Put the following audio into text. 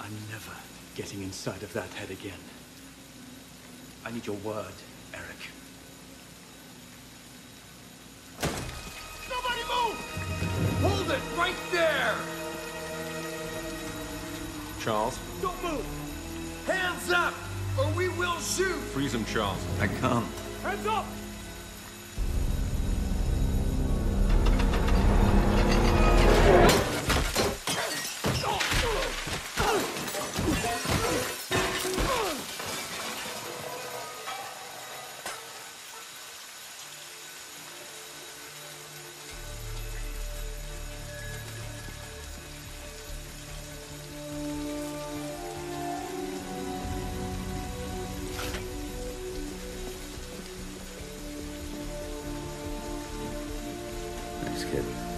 I'm never getting inside of that head again. I need your word, Erik. Nobody move! Hold it right there! Charles? Don't move! Hands up, or we will shoot! Freeze him, Charles. I can't. Hands up! Just kidding.